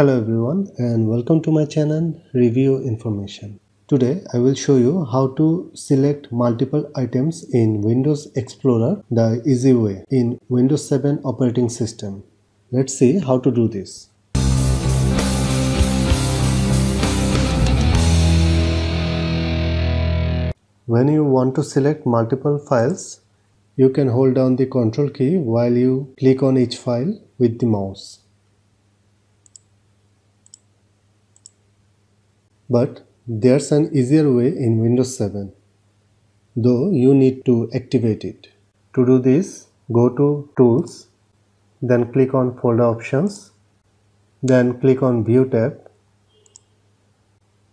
Hello everyone and welcome to my channel Review Information. Today I will show you how to select multiple items in Windows Explorer the easy way in Windows 7 operating system. Let's see how to do this. When you want to select multiple files, you can hold down the control key while you click on each file with the mouse. But there's an easier way in Windows 7, though you need to activate it. To do this, go to Tools, then click on Folder Options, then click on View tab.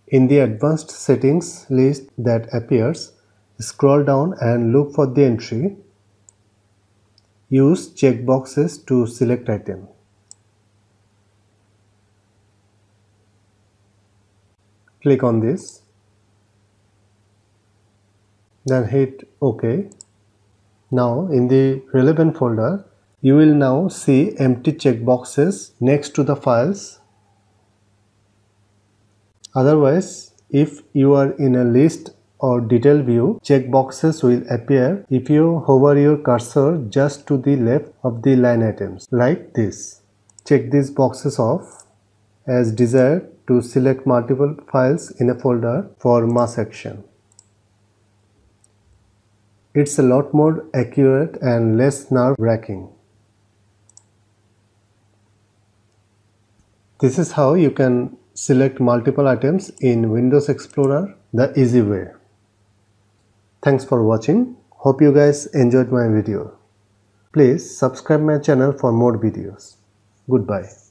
In the Advanced Settings list that appears, scroll down and look for the entry. Use checkboxes to select item. Click on this then hit OK. Now in the relevant folder you will now see empty checkboxes next to the files. Otherwise if you are in a list or detail view checkboxes will appear if you hover your cursor just to the left of the line items like this. Check these boxes off as desired to select multiple files in a folder for mass action. It's a lot more accurate and less nerve-wracking. This is how you can select multiple items in Windows Explorer the easy way. Thanks for watching. Hope you guys enjoyed my video. Please subscribe my channel for more videos. Goodbye.